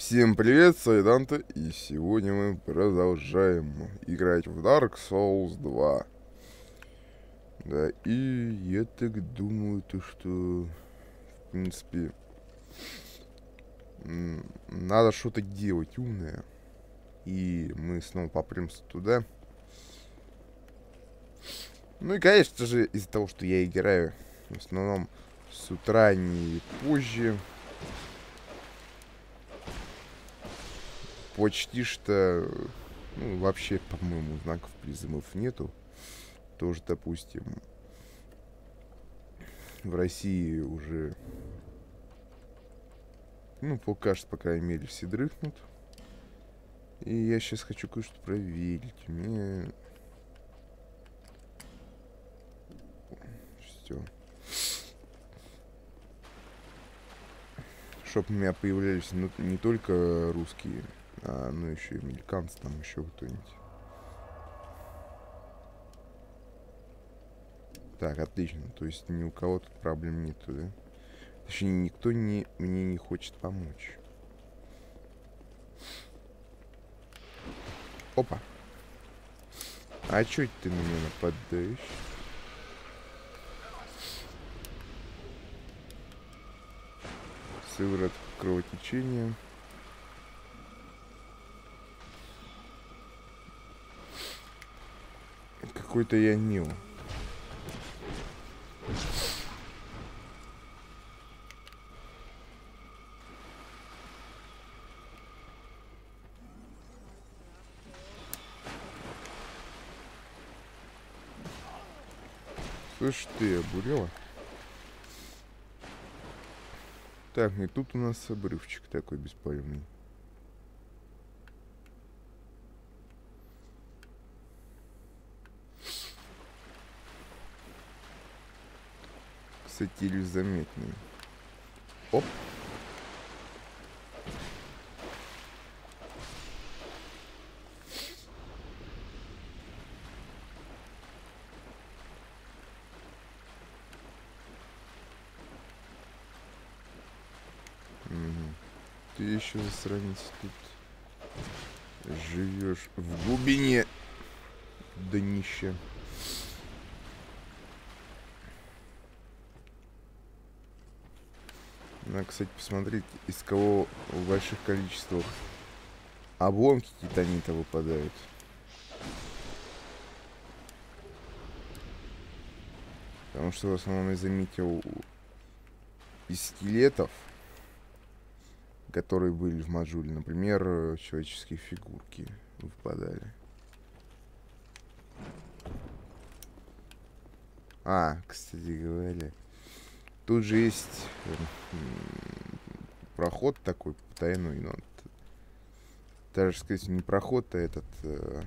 Всем привет, с Данте, и сегодня мы продолжаем играть в Dark Souls 2. Да, и я так думаю, то что, в принципе, надо что-то делать умное. И мы снова попремся туда. Ну и, конечно же, из-за того, что я играю в основном с утра, не позже, почти что, ну, вообще, по-моему, знаков призывов нету. Тоже, допустим, в России уже, ну, пока что, по крайней мере, все дрыхнут. И я сейчас хочу кое-что проверить. Мне... Все. Чтоб у меня появлялись не только русские а, ну, еще и американцы, там еще кто-нибудь. Так, отлично. То есть ни у кого тут проблем нету, да? Точнее, никто не, мне не хочет помочь. Опа. А чё ты на меня нападаешь? Сыворотка кровотечения. Какой-то я Нил. Слышь ты, обурела? Так, и тут у нас обрывчик такой беспалевный. Кстати, или заметный. Оп. Ты еще засранец тут живешь в глубине днища. Надо, кстати, посмотреть, из кого в больших количествах обломки титанита выпадают. Потому что в основном я заметил из скелетов, которые были в мажуле, например, человеческие фигурки выпадали. А, кстати говоря, Тут же есть проход такой потайной, но даже сказать не проход, а этот э,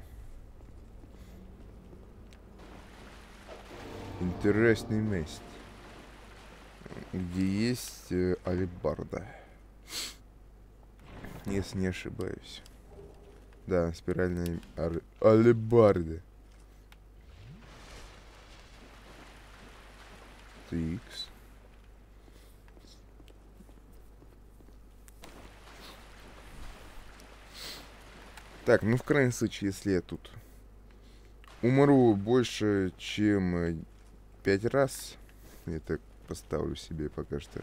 интересный мест, где есть э, алибарда, если не ошибаюсь. Да, спиральная алибарда. Тикс. Так, ну в крайнем случае, если я тут умру больше, чем э, пять раз, я так поставлю себе пока что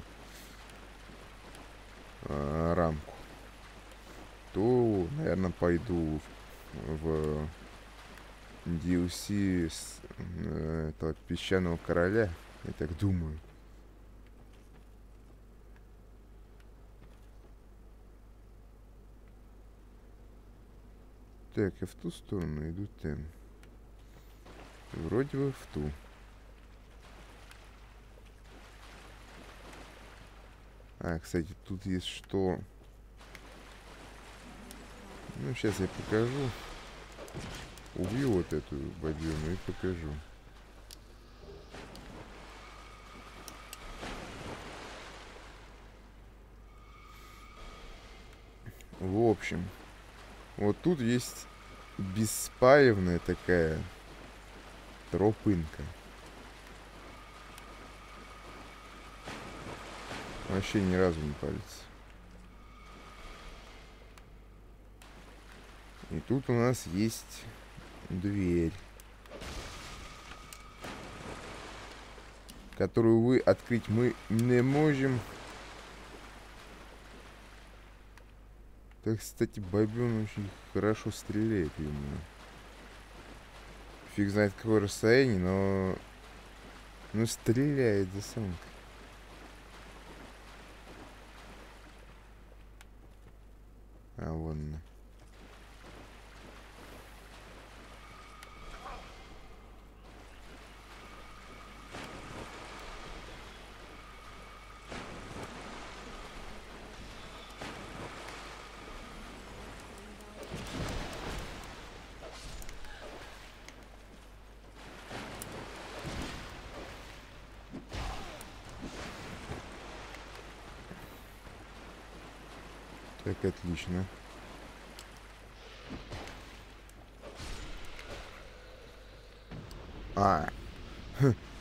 а, рамку, то, наверное, пойду в, в DLC с, э, этого песчаного короля, я так думаю. Так, я в ту сторону иду там. Вроде бы в ту. А, кстати, тут есть что... Ну, сейчас я покажу. Убью вот эту бадьону и покажу. В общем, вот тут есть беспаевная такая тропынка. Вообще ни разу не палится. И тут у нас есть дверь. Которую вы открыть мы не можем. Так, кстати, Бобен очень хорошо стреляет ему. Фиг знает какое расстояние, но... Ну, стреляет засанка. А, вон. Так, отлично. А,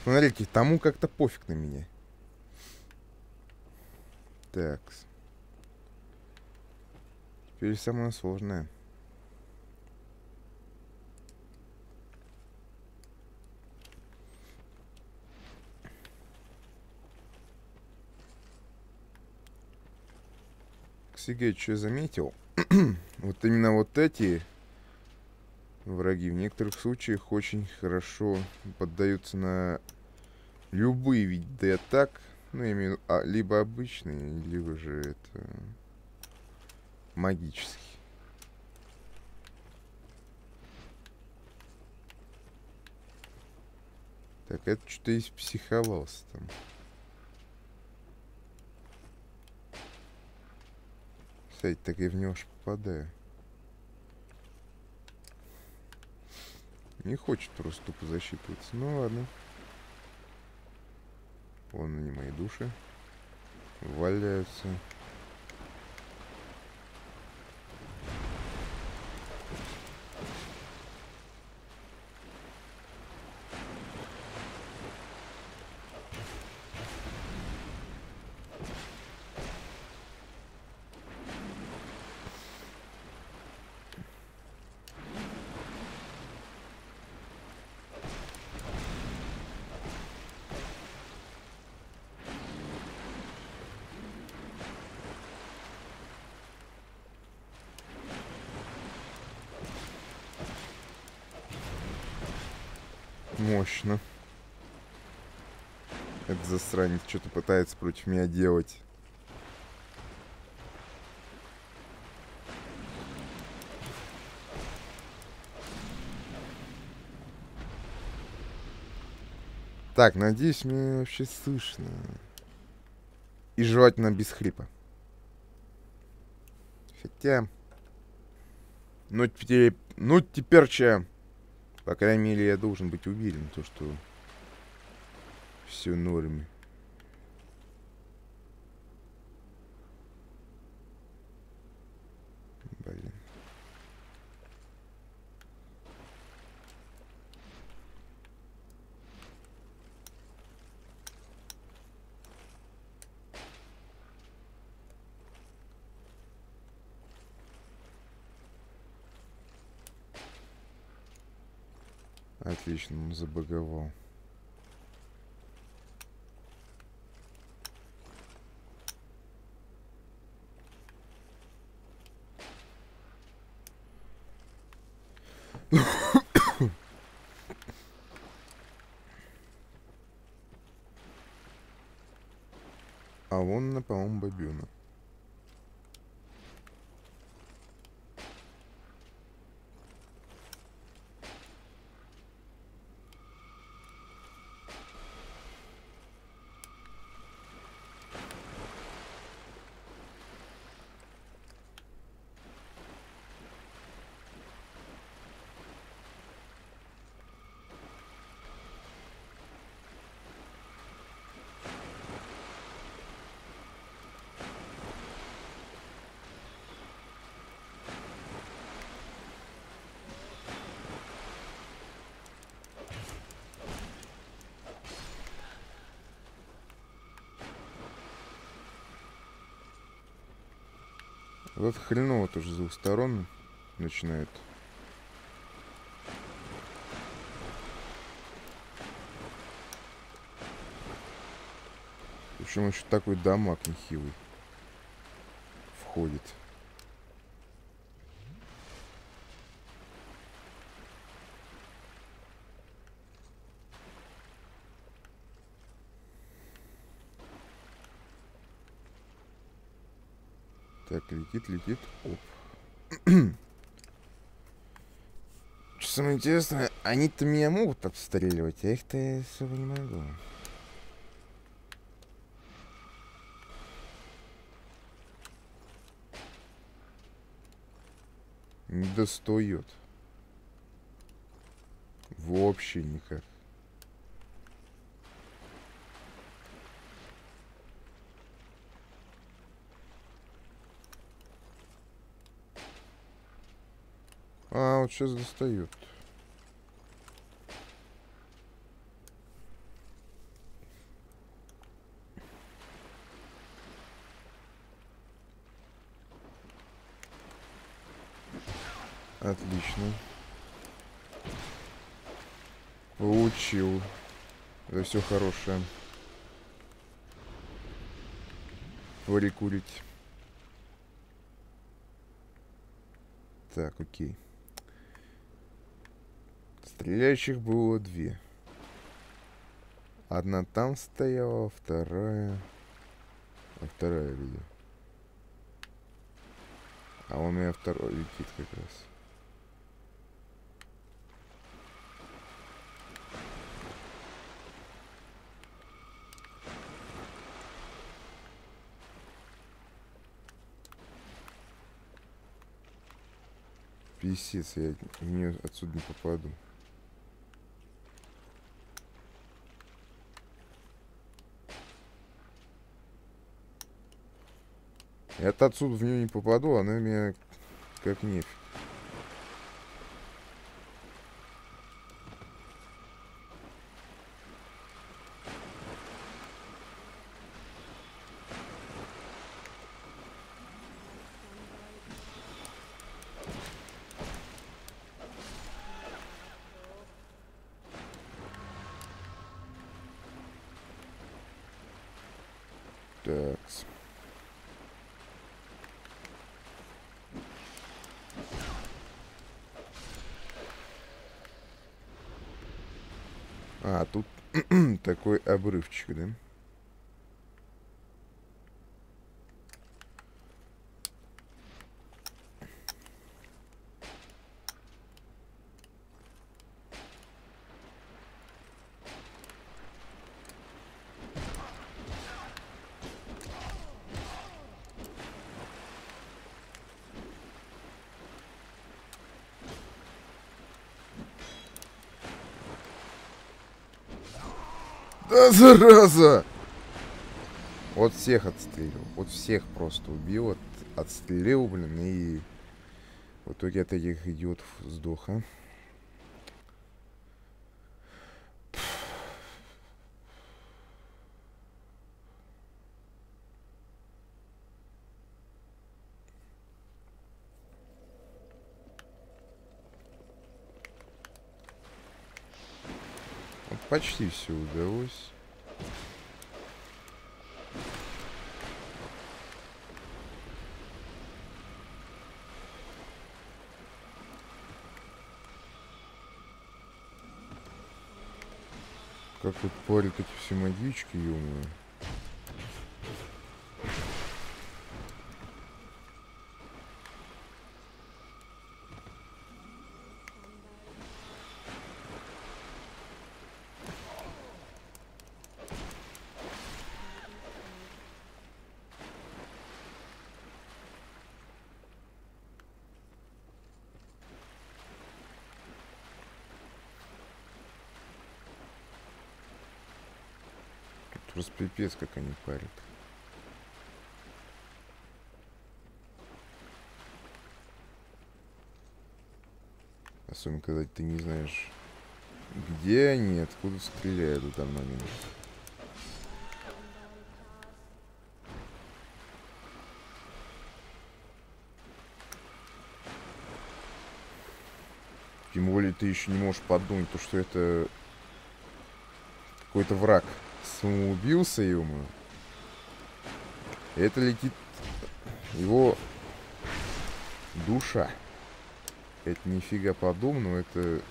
смотрите, тому как-то пофиг на меня. Так. Теперь самое сложное. Кстати, что заметил? вот именно вот эти враги в некоторых случаях очень хорошо поддаются на любые виды атак. Ну, я имею в виду, а, либо обычные, либо же это магические. Так, это что-то есть психовался там. Я в него ж попадаю. Не хочет просто тупо засчитываться. Ну ладно. Вон они мои души. Валяются. Мощно. Этот засранец что-то пытается против меня делать. Так, надеюсь, меня вообще слышно. И желательно без хрипа. Хотя... Ну, теперь... Ну, теперь че... По крайней мере, я должен быть уверен, то, что все норме. Блин. Отлично, он забаговал. а вон, по-моему, бабюна. Вот хреново тоже с двух сторон начинает. Причем еще такой дамаг нехилый входит. Так, летит, летит. Оп. Что самое интересное, они-то меня могут обстреливать, а их-то особо не могу. Не достает. Вообще никак. А, вот сейчас достает. Отлично. Получил. Это все хорошее. Прикурить. Так, окей. Стреляющих было две. Одна там стояла, вторая... А вторая где? А у меня второй летит как раз. Писец, я в нее отсюда не попаду. Я-то отсюда в нее не попаду, она меня как нефиг. Так. А, тут такой обрывчик, да? Да, зараза! Вот всех отстрелил. Вот всех просто убил, от, отстрелил, блин, и в итоге от этих идиотов сдох, а? Почти все удалось. Вот парят эти все магички, ё Просто пипец, как они парят. Особенно, когда ты не знаешь, где они, откуда стреляют в данный момент. Тем более ты еще не можешь подумать, то, что это какой-то враг самоубился ему. Это летит его душа. Это нифига подобного, это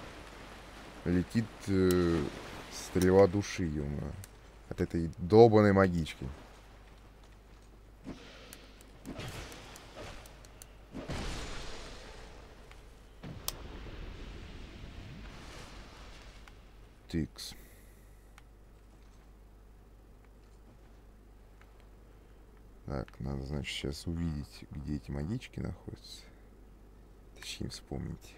летит э, стрела души, ё От этой долбанной магички. Тикс. Так, надо, значит, сейчас увидеть, где эти магички находятся. Точнее, вспомнить.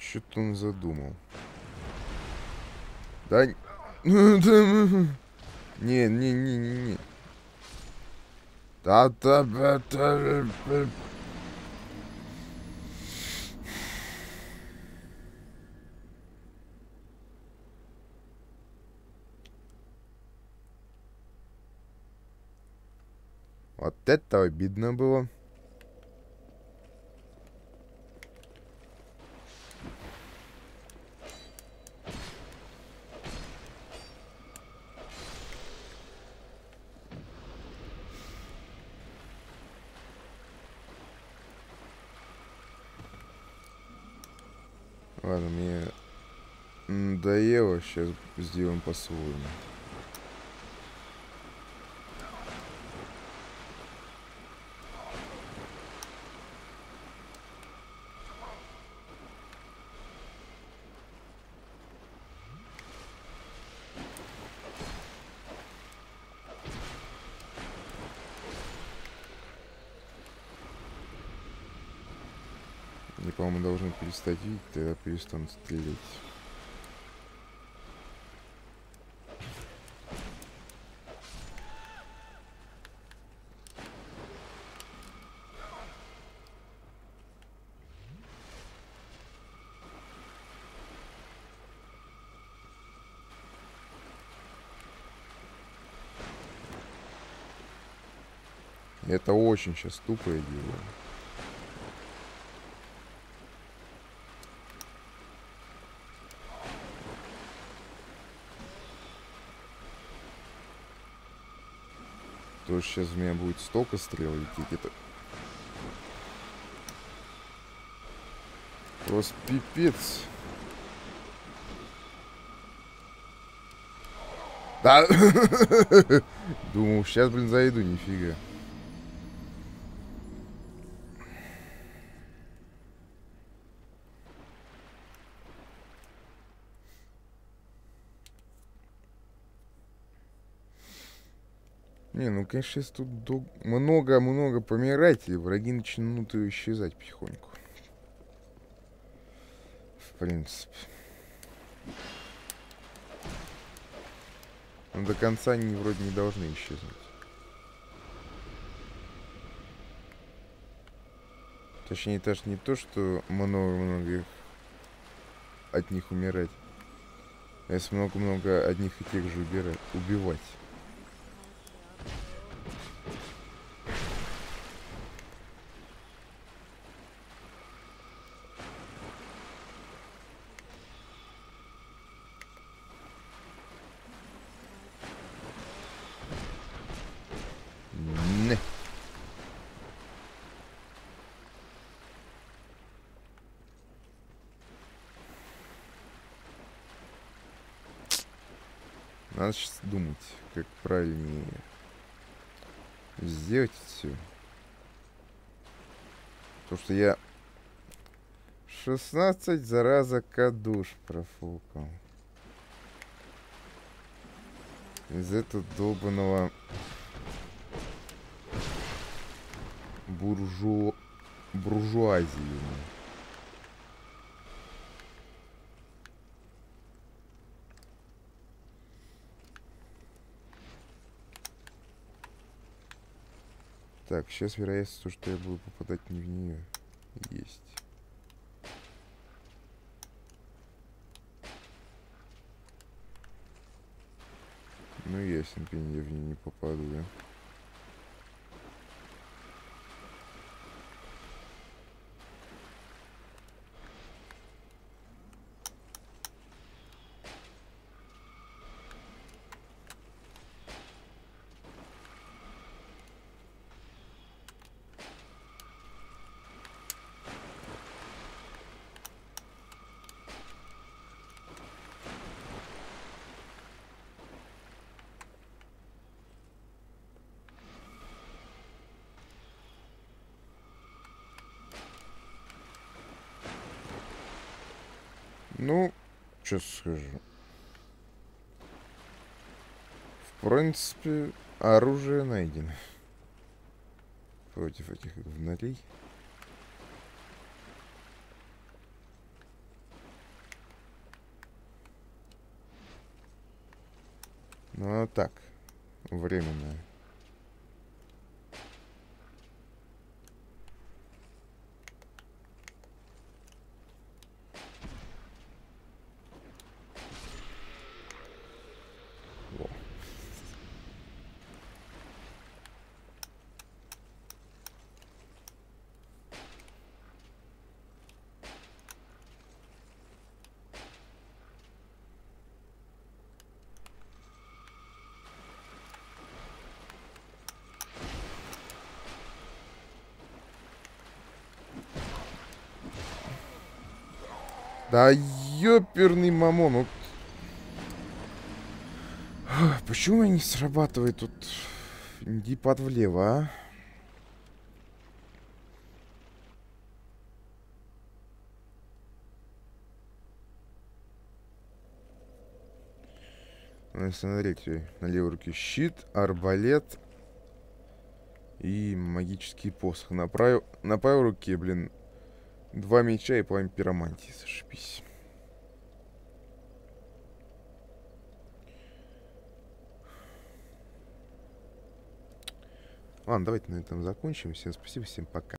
Что-то он задумал. Да... Не, не, не, не, не. Да, да, да. Вот это обидно было. Ладно, мне надоело, сейчас сделаем по-своему. по-моему, видеть, тогда перестанут стрелять. Это очень сейчас тупое дело. То сейчас у меня будет столько стрел лететь. Это просто пипец. Да. Думал, сейчас, блин, зайду, нифига. Не, ну, конечно, сейчас тут много-много помирать, и враги начнут исчезать потихоньку. В принципе. Но до конца они вроде не должны исчезнуть. Точнее, даже не то, что много-много от них умирать. А если много-много одних и тех же убирать, убивать. Надо сейчас думать, как правильнее сделать все. Потому что я 16 зараза кадуш профукал. Из этого долбанного буржу... буржуазию. Так, сейчас вероятность, что я буду попадать не в нее, есть. Ну, ясен пень, я в нее не попаду, да? Ну, что скажу. В принципе, оружие найдено. Против этих говнолей. Ну, а так, временное. Да ёперный мамон, вот. Почему не срабатывает тут дипад влево, а? Ну, смотрите, на левой руке щит, арбалет и магический посох. На, правой, на правой руке, блин, Два меча и пламя пиромантии, зашибись. Ладно, давайте на этом закончим. Всем спасибо, всем пока.